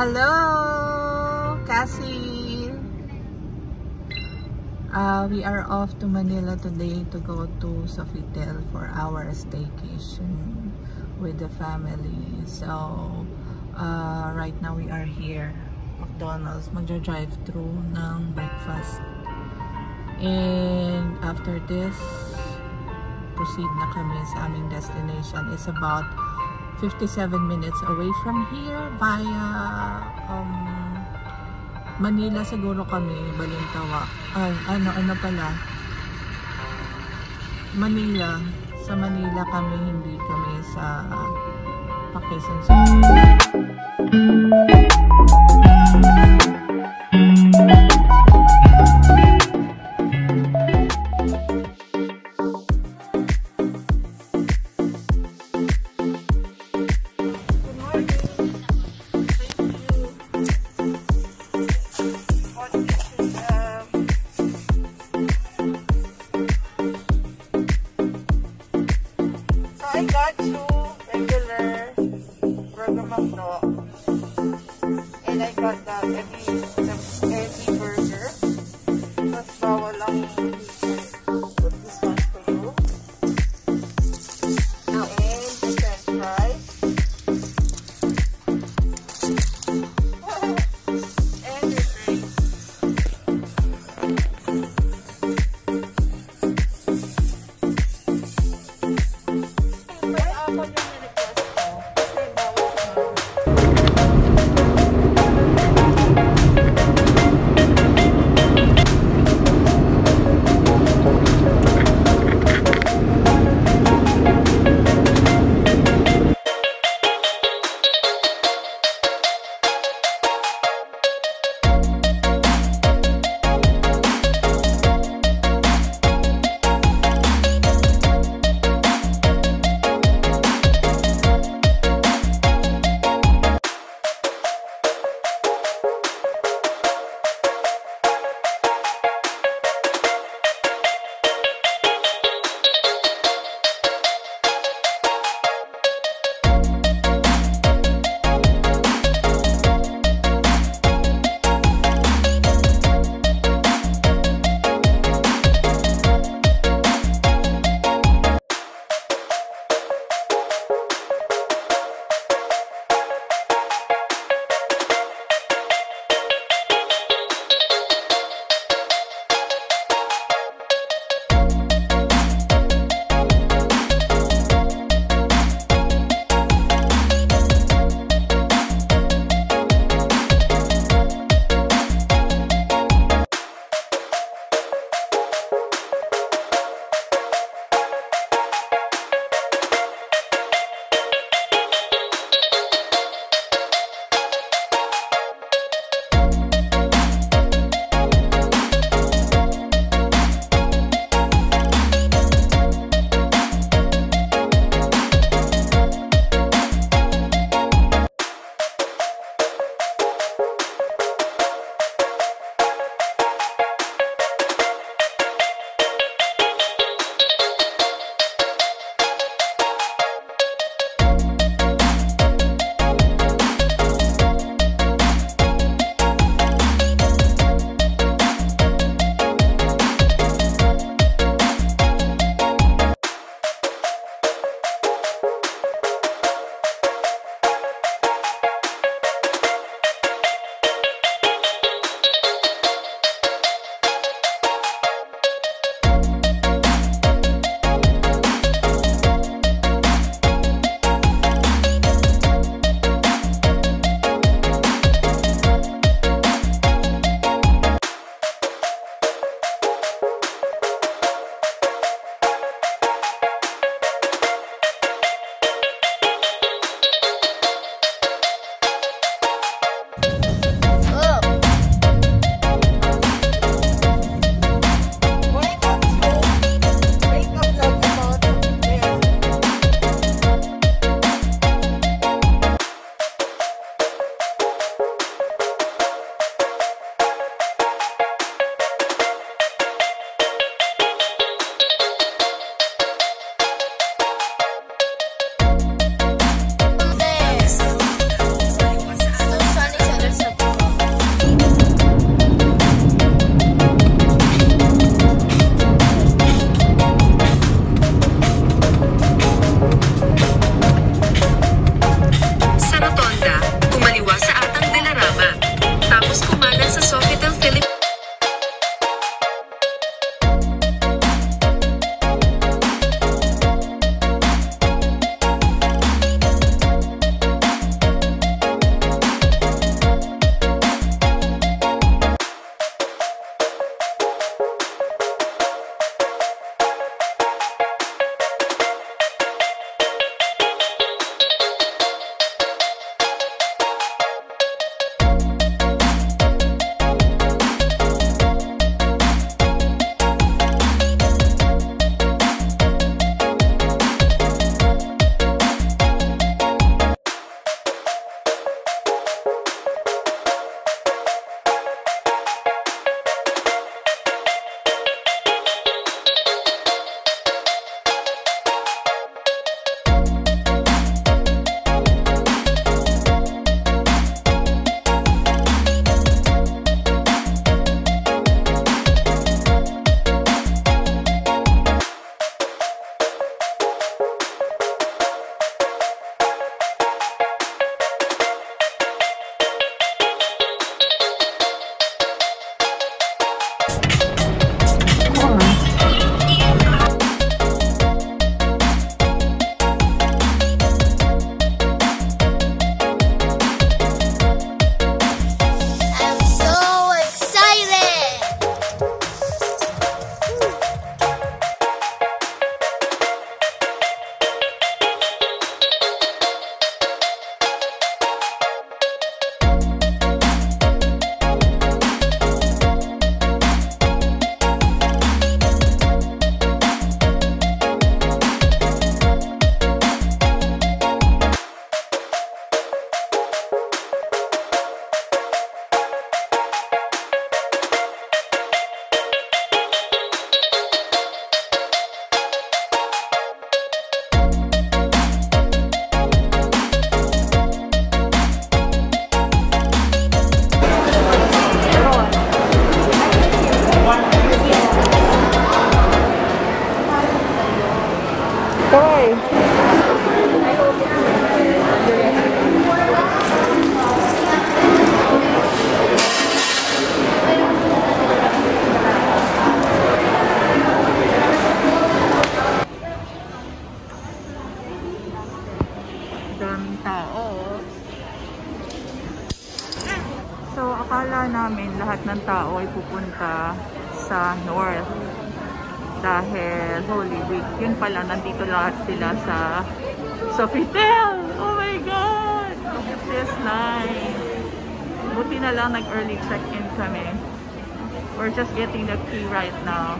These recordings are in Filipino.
Hello, Cassie. Uh, we are off to Manila today to go to Sofitel for our staycation with the family. So, uh, right now we are here. McDonald's. Magja-drive through ng breakfast. And after this, proceed na kami sa aming destination. It's about 57 minutes away from here via um, Manila siguro kami, Balintawa. Ay, ano, ano pala? Manila. Sa Manila kami, hindi kami sa Pakistan life was. Every City. akala namin lahat ng tao ay pupunta sa north dahil Holy Week. Yun pala, nandito lahat sila sa Sofitel! Oh my God! Look at this line! Buti na lang nag-early check-in kami. We're just getting the key right now.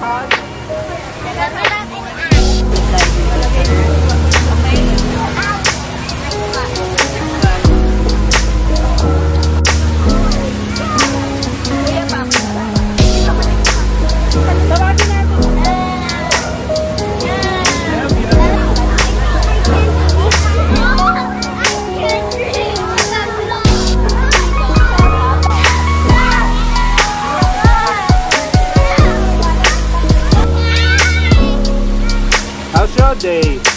好。day.